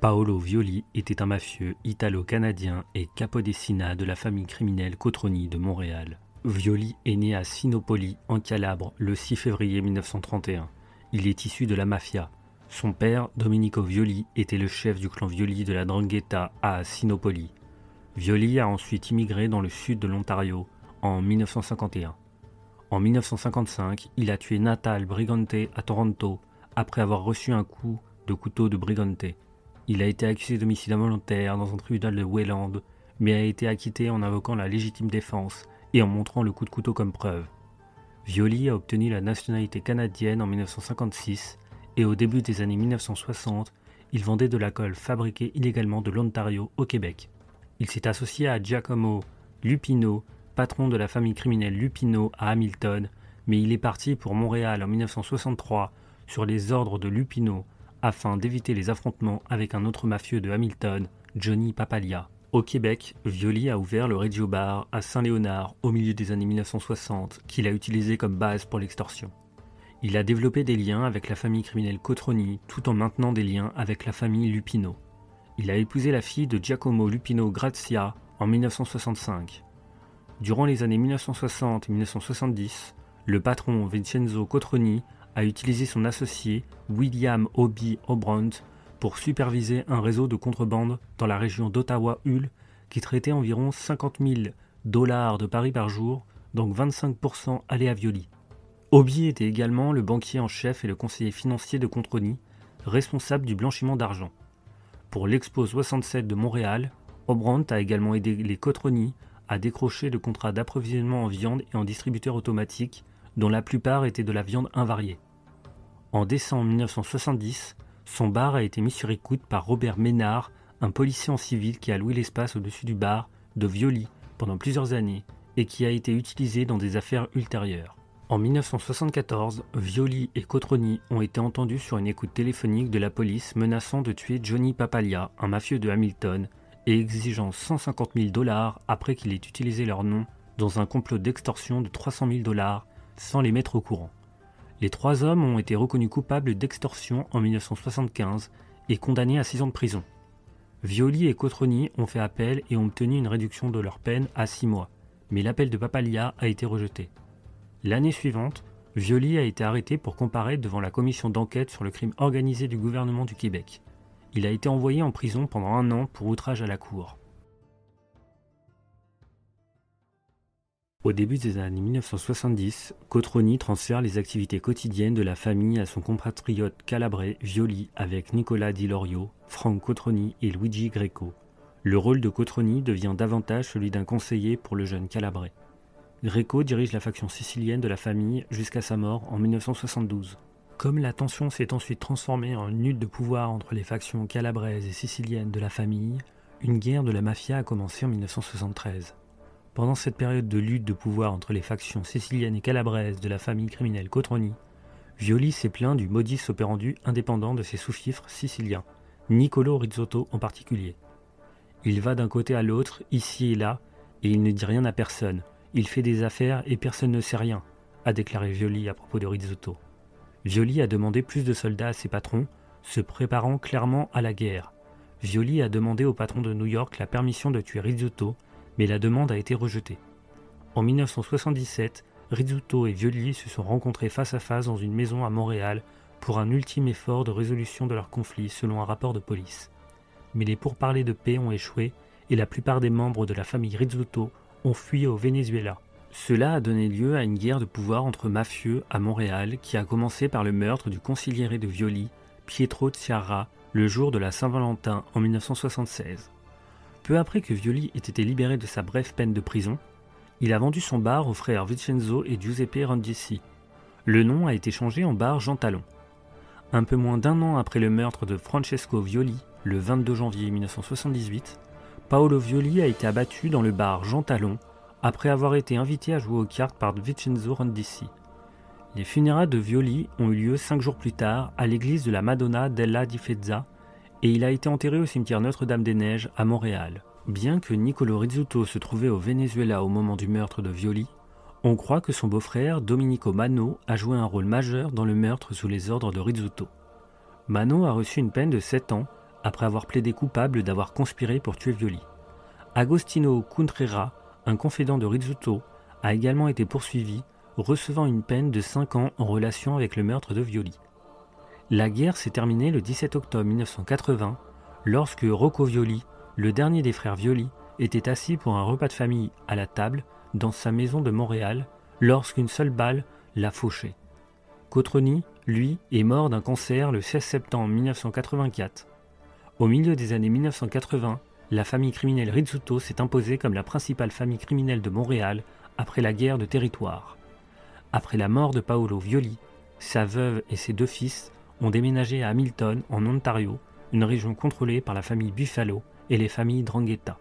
Paolo Violi était un mafieux italo-canadien et capodessina de la famille criminelle Cotroni de Montréal. Violi est né à Sinopoli, en Calabre, le 6 février 1931. Il est issu de la mafia. Son père, Domenico Violi, était le chef du clan Violi de la Drangheta à Sinopoli. Violi a ensuite immigré dans le sud de l'Ontario en 1951. En 1955, il a tué Natal Brigante à Toronto après avoir reçu un coup de couteau de Brigante. Il a été accusé d'homicide involontaire dans un tribunal de Wayland, mais a été acquitté en invoquant la légitime défense et en montrant le coup de couteau comme preuve. Violi a obtenu la nationalité canadienne en 1956 et au début des années 1960, il vendait de l'alcool fabriqué illégalement de l'Ontario au Québec. Il s'est associé à Giacomo Lupino, patron de la famille criminelle Lupino à Hamilton, mais il est parti pour Montréal en 1963 sur les ordres de Lupino afin d'éviter les affrontements avec un autre mafieux de Hamilton, Johnny Papalia. Au Québec, Violi a ouvert le Radio Bar à Saint-Léonard au milieu des années 1960, qu'il a utilisé comme base pour l'extorsion. Il a développé des liens avec la famille criminelle Cotroni tout en maintenant des liens avec la famille Lupino. Il a épousé la fille de Giacomo Lupino Grazia en 1965. Durant les années 1960 et 1970, le patron Vincenzo Cotroni a utilisé son associé William Obi O'Brunt pour superviser un réseau de contrebande dans la région d'Ottawa-Hull qui traitait environ 50 000 dollars de paris par jour, donc 25% allait à Violi. Obi était également le banquier en chef et le conseiller financier de Controni, responsable du blanchiment d'argent. Pour l'Expo 67 de Montréal, O'Brunt a également aidé les Cotroni à décrocher le contrat d'approvisionnement en viande et en distributeur automatique, dont la plupart étaient de la viande invariée. En décembre 1970, son bar a été mis sur écoute par Robert Ménard, un policier en civil qui a loué l'espace au-dessus du bar de Violi pendant plusieurs années et qui a été utilisé dans des affaires ultérieures. En 1974, Violi et Cotroni ont été entendus sur une écoute téléphonique de la police menaçant de tuer Johnny Papalia, un mafieux de Hamilton, et exigeant 150 000 dollars après qu'il ait utilisé leur nom dans un complot d'extorsion de 300 000 dollars sans les mettre au courant. Les trois hommes ont été reconnus coupables d'extorsion en 1975 et condamnés à 6 ans de prison. Violi et Cotroni ont fait appel et ont obtenu une réduction de leur peine à 6 mois, mais l'appel de Papalia a été rejeté. L'année suivante, Violi a été arrêté pour comparaître devant la commission d'enquête sur le crime organisé du gouvernement du Québec. Il a été envoyé en prison pendant un an pour outrage à la cour. Au début des années 1970, Cotroni transfère les activités quotidiennes de la famille à son compatriote calabrais Violi avec Nicolas Di Lorio, Franck Cotroni et Luigi Greco. Le rôle de Cotroni devient davantage celui d'un conseiller pour le jeune calabrais. Greco dirige la faction sicilienne de la famille jusqu'à sa mort en 1972. Comme la tension s'est ensuite transformée en une lutte de pouvoir entre les factions calabraises et siciliennes de la famille, une guerre de la mafia a commencé en 1973. Pendant cette période de lutte de pouvoir entre les factions siciliennes et calabraises de la famille criminelle Cotroni, Violi s'est plaint du modus operandi indépendant de ses sous-fifres siciliens, Niccolo Rizzotto en particulier. Il va d'un côté à l'autre, ici et là, et il ne dit rien à personne. Il fait des affaires et personne ne sait rien, a déclaré Violi à propos de Rizzotto. Violi a demandé plus de soldats à ses patrons, se préparant clairement à la guerre. Violi a demandé au patron de New York la permission de tuer Rizzotto mais la demande a été rejetée. En 1977, Rizzuto et Violi se sont rencontrés face à face dans une maison à Montréal pour un ultime effort de résolution de leur conflit selon un rapport de police. Mais les pourparlers de paix ont échoué et la plupart des membres de la famille Rizzuto ont fui au Venezuela. Cela a donné lieu à une guerre de pouvoir entre mafieux à Montréal qui a commencé par le meurtre du consigliere de Violi, Pietro Ciarra, le jour de la Saint-Valentin en 1976. Peu après que Violi ait été libéré de sa brève peine de prison, il a vendu son bar aux frères Vincenzo et Giuseppe Randici. Le nom a été changé en bar Jean Talon. Un peu moins d'un an après le meurtre de Francesco Violi, le 22 janvier 1978, Paolo Violi a été abattu dans le bar Jean Talon après avoir été invité à jouer aux cartes par Vincenzo Randici. Les funérailles de Violi ont eu lieu cinq jours plus tard à l'église de la Madonna della Difesa et il a été enterré au cimetière Notre-Dame-des-Neiges à Montréal. Bien que Nicolo Rizzuto se trouvait au Venezuela au moment du meurtre de Violi, on croit que son beau-frère Domenico Mano a joué un rôle majeur dans le meurtre sous les ordres de Rizzuto. Mano a reçu une peine de 7 ans après avoir plaidé coupable d'avoir conspiré pour tuer Violi. Agostino Contreras, un confident de Rizzuto, a également été poursuivi, recevant une peine de 5 ans en relation avec le meurtre de Violi. La guerre s'est terminée le 17 octobre 1980, lorsque Rocco Violi, le dernier des frères Violi, était assis pour un repas de famille à la table dans sa maison de Montréal, lorsqu'une seule balle l'a fauché. Cotroni, lui, est mort d'un cancer le 16 septembre 1984. Au milieu des années 1980, la famille criminelle Rizzuto s'est imposée comme la principale famille criminelle de Montréal après la guerre de territoire. Après la mort de Paolo Violi, sa veuve et ses deux fils ont déménagé à Hamilton, en Ontario, une région contrôlée par la famille Buffalo et les familles Drangheta.